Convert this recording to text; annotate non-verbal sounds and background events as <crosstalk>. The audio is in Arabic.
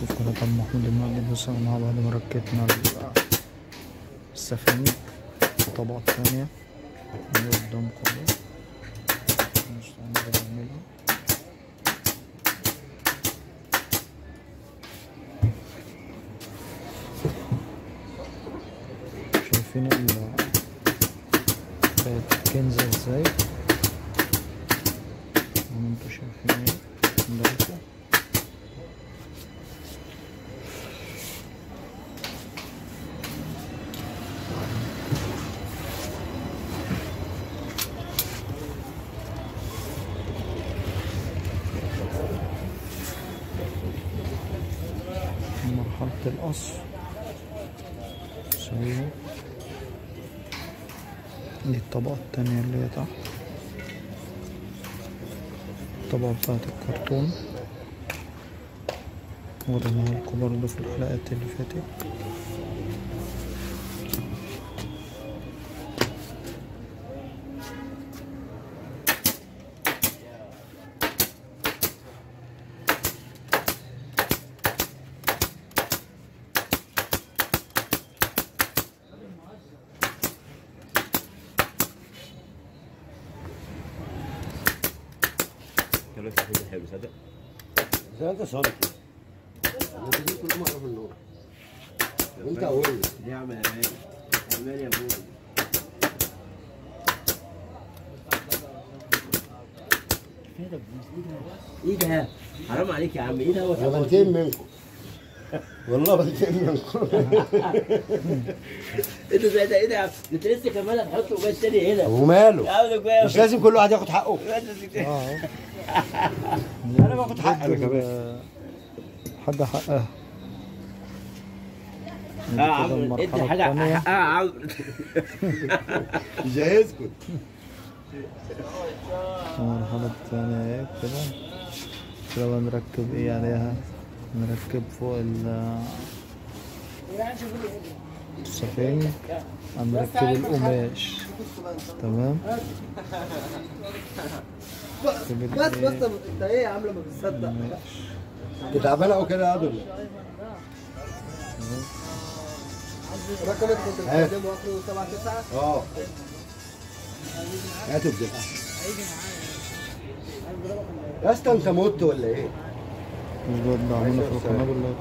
عم محمود المقلب لسه مع بعض ما ركبنا ال- السفنج الطبقة التانية اللي قدامكم مش هنقدر نعملها شايفين ال بقت كنزة إزاي؟ زي ما أنتوا شايفين اهي قدامكم مرحلة القص سويها دي الطبقة التانية اللي هي تحت. الطبقة بتاعت الكرتون. وريناها لكم برضه في الحلقات اللي فاتت. كمان تحفيز حلو صدق. زي انت صادق. انت كل ما اعرف النور انت أقول دي اعمل أمان أمان يا أبوي إيه ده؟ حرام عليك يا عم. إيه ده؟ أنا بنتقم منكم. والله منكم <laughs> انت زي ده إيه ده؟ يا عم؟ انت لسه كمان هتحط قماش تاني هنا؟ وماله. مش لازم كل واحد ياخد حقه. آه. <laughs> أنا باخد حق أنا كمان حاجة حقها آه. يا عم انت حاجة. حقها يا عم مش هيسكت المرحلة التانية اهي كده كده بقى نركب إيه عليها؟ نركب فوق ال السفنج هنركب القماش تمام بس؟ بس انت إيه يا عم لما بتصدق. كنت تعبان أو كده يا دول رقم انت كنت ها. بتكلمه اخره 7 9 آه هاتوا بجد يا اسطى انت مت ولا إيه؟ مش بتدعمونا في القناة. بالله